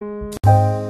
you